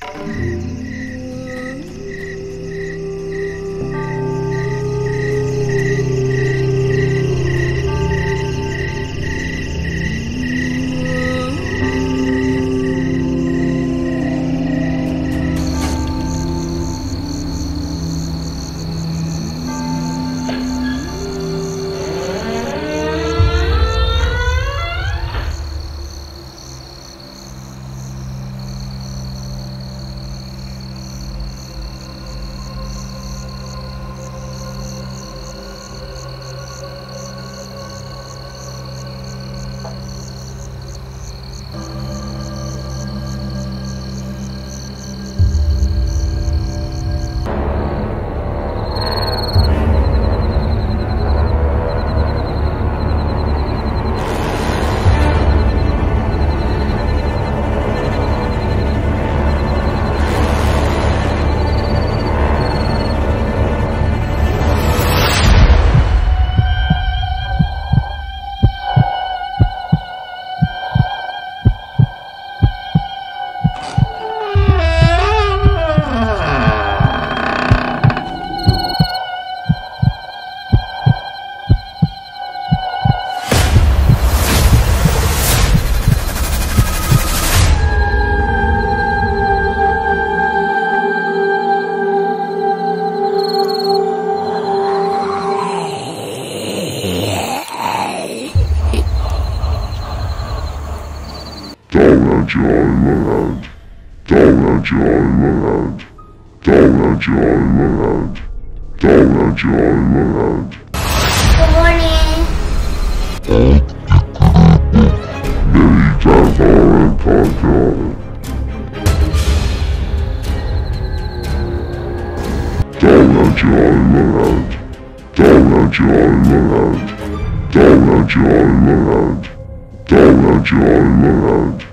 嗯 enjoy the ride. Good morning. Many times are podcast. Don't enjoy the ride. Don't. Don't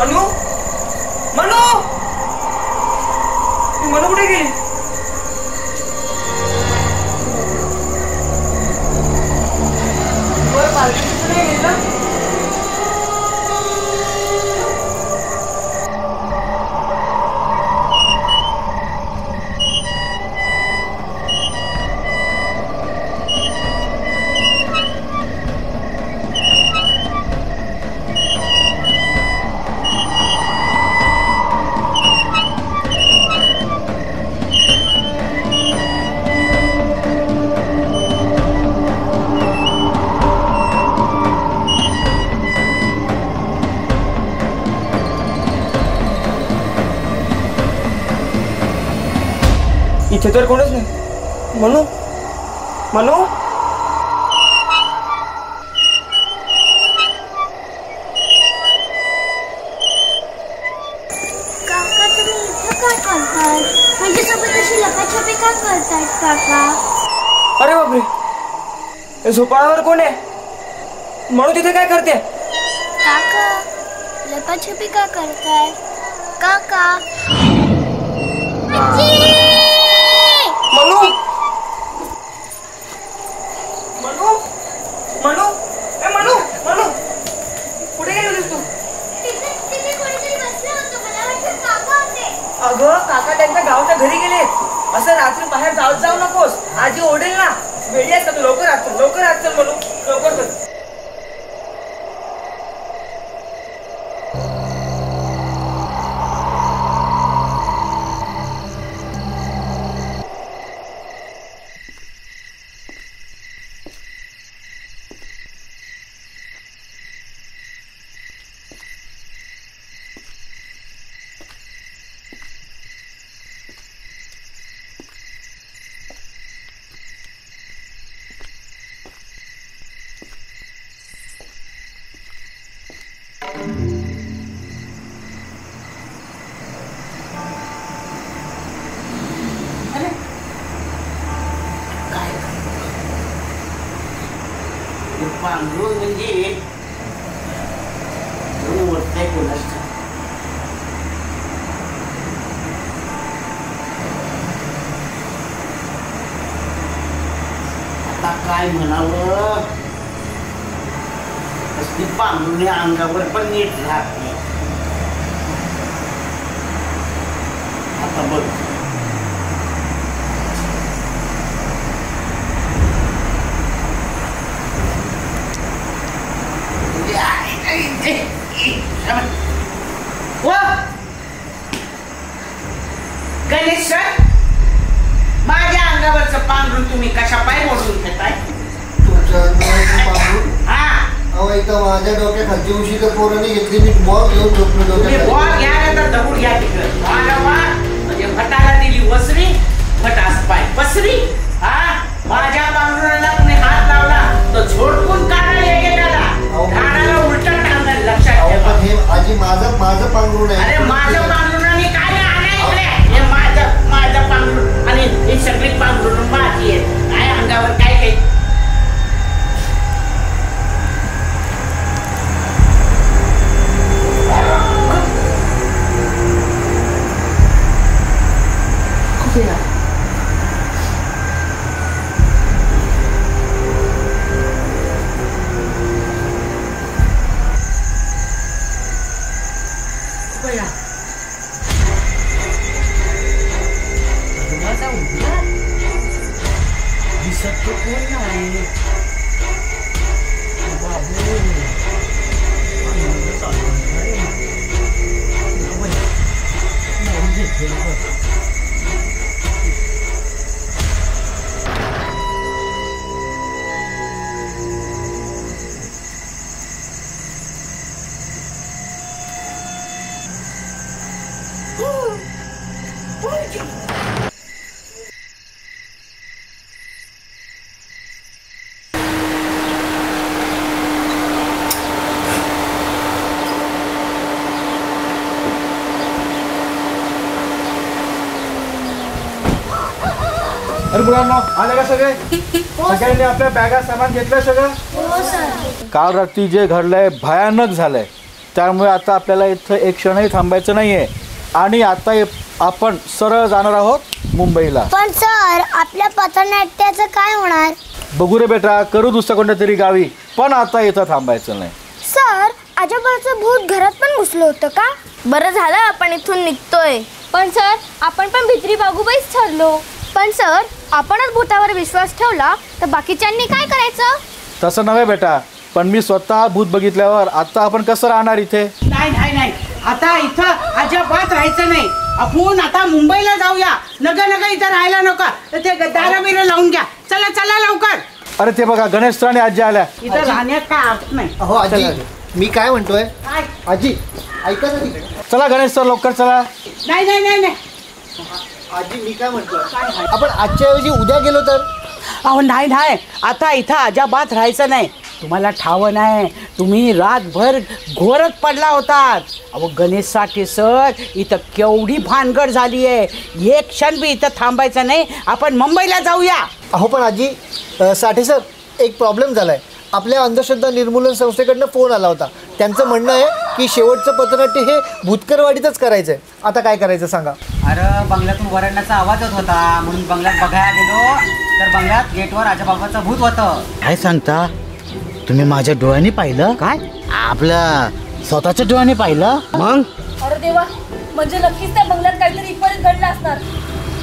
Manu? Manu? ती मनू कुठे गेली? इथे तर कोणच नाही म्हणू अरे बापरे हे झोपाळावर कोण आहे म्हणू तिथे काय करते काका लपाछपी का करताय काका अगं काका त्यांच्या गावाच्या घरी गेले असं रात्री बाहेर जाऊ जाऊ नकोस. आजी ओढेल ना. वेळी असतात लवकर आजचं लवकर आजचं म्हणून. आता काय म्हणावं कसली पांघरुणी अंगावर पण नीट राहत नाही आता बघ व गणेश सर माझ्या अंगावरचं पांघरून तुम्ही कशा पाय मोडून घेताय? तुमच्या अंगावरती पांघरून हा. अहो इथं माझ्या डोक्याखालची उशी तर पोरांनी घेतली मी बॉल घेऊन झोपलो तुम्ही डोक्यात बॉल घ्या नाही तर दगड घ्या तिकडं. वाला वा म्हणजे भटाला दिली वसरी भटास पाय पसरी. हा? माझ्या पांघरुणाला तुम्ही हात लावला तर झोडपून गेल्याला. अहो. झाडाला उलट लक्षात अहो ठेवा. पण हे आजी माझं माझं पांघरून आहे. अरे माझं माझा उघडा दिसत तो कोण नाही बाबू आनंद चालू आहे. बया, नाही घेतलं बरं. अरे मुलांना आले का सगळे? सगळ्यांनी आपल्या बॅगा सामान घेतलं सगळं? हो सर काल रात्री जे घडलंय भयानक झालंय. त्यामुळे आता आपल्याला इथं एक क्षणही थांबायचं नाहीये. आणि आता हे- आपण सरळ जाणार आहोत मुंबईला. पण सर आपल्या पथनाट्याचं काय होणार? बघू रे बेटा करू दुसऱ्या कोणत्या तरी गावी पण आता इथं थांबायचं नाही. सर आजोबाचं भूत घरात पण घुसलं होतं का? बरं झालं आपण इथून निघतोय. पण सर आपण पण भित्री बागूबाईच ठरलो. पण सर आपणच भूतावर विश्वास ठेवला तर बाकीच्यांनी काय करायचं? तसं नव्हे बेटा पण मी स्वतः भूत बघितल्यावर आता आपण कसं राहणार इथे? नाही नाही नाही. आता इथं अजिबात राहायचं नाही. आपण आता मुंबईला जाऊया. नका नका इथं राहायला नका. तर ते दारा बिरा लावून घ्या. चला चला लवकर. अरे ते बघा गणेश आणि आजी आल्या. इथं राहण्यात काय अर्थ नाही. अहो आजी. मी काय म्हणतोय? काय? आजी ऐका ना चला गणेश सर लवकर चला. नाही नाही नाही नाही. आजी मी काय म्हणतो? आपण आजच्या ऐवजी उद्या गेलो तर? अहो नाही नाही. आता इथं अजाबात राहायचं नाही. तुम्हाला ठावं नाही. तुम्ही रातभर घोरत पडला होतात. अहो गणेश साठे सर इथं केवढी भानगड झाली आहे एक क्षण बी इथं थांबायचं नाही. आपण मुंबईला जाऊया. अहो पण आजी अ, साठे सर एक प्रॉब्लेम झाला आहे आपल्या अंधश्रद्धा निर्मूलन संस्थेकडनं फोन आला होता. त्यांचं म्हणणं आहे की शेवटचं पथनाट्य हे भूतकरवाडीतच करायचं आहे आता काय करायचं सांगा? अरे बंगल्यातून वरडण्याचा आवाज होत. होता म्हणून बंगल्यात बघायला गेलो. तर बंगल्यात गेटवर आजोबाबाचं भूत होतं. काय सांगता? तुम्ही माझ्या डोळ्याने पाहिलं? काय? आपल्या स्वतःच्या डोळ्याने पाहिलं? मग? अरे देवा म्हणजे नक्कीच त्या बंगल्यात काहीतरी विपरीत घडलं असणार.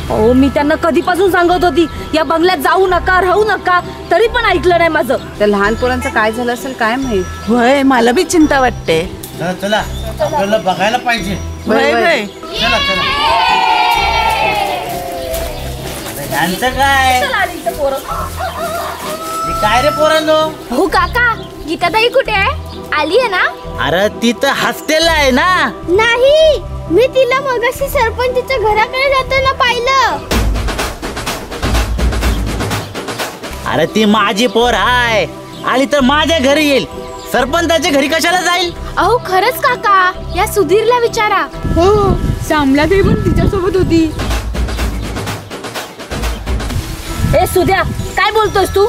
हो मी त्यांना कधीपासून सांगत होती या बंगल्यात जाऊ नका राहू नका तरी पण ऐकलं नाही माझं. त्या लहान पोरांचं काय झालं असेल काय माहीत? होय मला बी चिंता वाटते. चला चला. आपल्याला बघायला पाहिजे. चला चला. काय? हे काय रे पोरांनो? हो काका. गीताताई कुठे आहे? आली आहे ना? अरे ती तर हॉस्टेलला आहे ना? नाही. मी तिला मगाशी सरपंचच्या घराकडे जाताना पाहिलं. अरे ती माझी पोर आहे आली तर माझ्या घरी येईल. सरपंचाच्या घरी कशाला जाईल? अहो खरंच काका या सुधीरला विचारा. हो श्यामलादेवी पण तिच्यासोबत होती. ए सुद्या काय बोलतोस तू?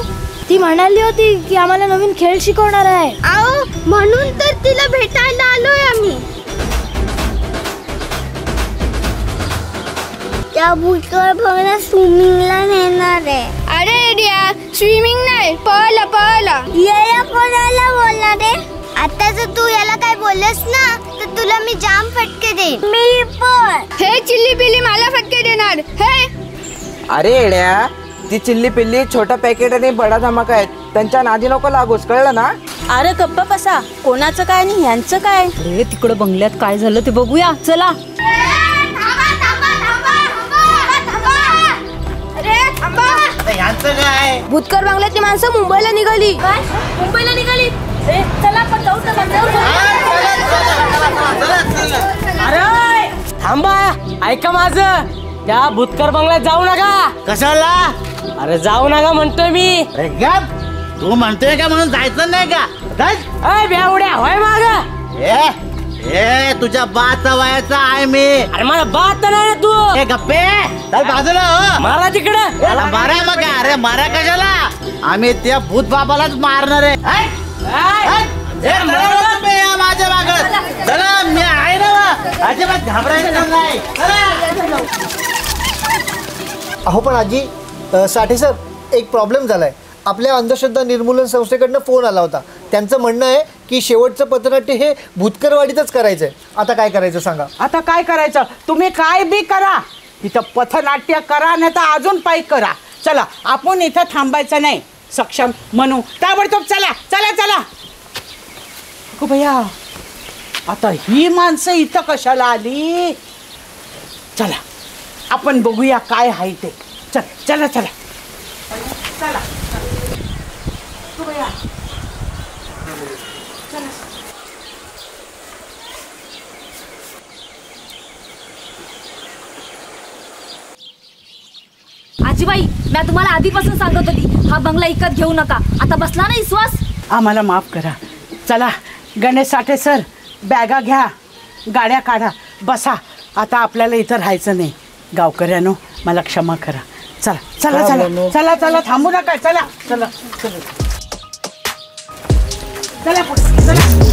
ती म्हणाली होती की आम्हाला नवीन खेळ शिकवणार आहे. अहो म्हणून तर तिला भेटायला आलोय आम्ही. त्या भूतकाळ बघायला स्विमिंगला नेणार आहे. अरे स्विमिंग नाही. पळला पळला. याला कोणाला बोलणार आहे आता जर तू याला काय बोललेस ना तर तुला मी जाम फटके देईन. मी पण. हे चिल्ली बिल्ली मला फटके देणार. हे. अरे येड्या ती चिल्ली पिल्ली छोटा पॅकेट आणि बडा धमाका आहेत. त्यांच्या नादी नको लागूस कळलं ना? अरे गप्पा बसा. कोणाचं काय आणि ह्यांचं काय? अरे तिकडं बंगल्यात काय झालं ते बघूया. चला. आता काय? भूतकर बंगल्यातली माणसं मुंबईला निघाली. काय? मुंबईला निघाली? ए, चला आपण जाऊ तर बंगल्यावर जाऊ. अरे थांबा ऐका माझं. त्या भूतकर बंगल्यात जाऊ नका. कशाला? अरे जाऊ नका म्हणतोय मी. अरे गप. तू म्हणतोय का म्हणून जायचं नाही का? जाय. बेवड्या होय माग. ए ए तुझ्या बाचा वयाचा आहे मी. अरे मला बात नाही तू. ए गप्पे. चल बाजूला हो. मारा तिकडं. मारा मग अरे मारा कशाला? आम्ही त्या भूत बाबालाच मारणार आहे? ए, गप्पे, या माझ्या मागं. चला मी आहे ना वा. अजिबात घाबरायचं नाही. चला. अहो पण आजी अ, साठे सर एक प्रॉब्लेम झाला आहे आपल्या अंधश्रद्धा निर्मूलन संस्थेकडनं फोन आला होता. त्यांचं म्हणणं आहे की शेवटचं पथनाट्य हे भूतकरवाडीतच करायचं आहे आता काय करायचं सांगा. आता काय करायचं? तुम्ही काय बी करा. इथं पथनाट्य करा नाही तर अजून पायी करा. चला आपण इथं थांबायचं नाही. सक्षम म्हणू. ताबडतोब चला चला चला. अगं भैया आता ही माणसं इथं कशाला आली? चला आपण बघूया काय आहे ते. चल चला चला. चला. आजीबाई मी तुम्हाला आधीपासून सांगत होती हा बंगला इकत घेऊ नका. आता बसला ना विश्वास? आम्हाला माफ करा. चला गणेश साठे सर बॅगा घ्या गाड्या काढा बसा. आता आपल्याला इथं राहायचं नाही. गावकऱ्यानो मला क्षमा करा. चला चला चला चला चला थांबू नका चला चला चला. चला.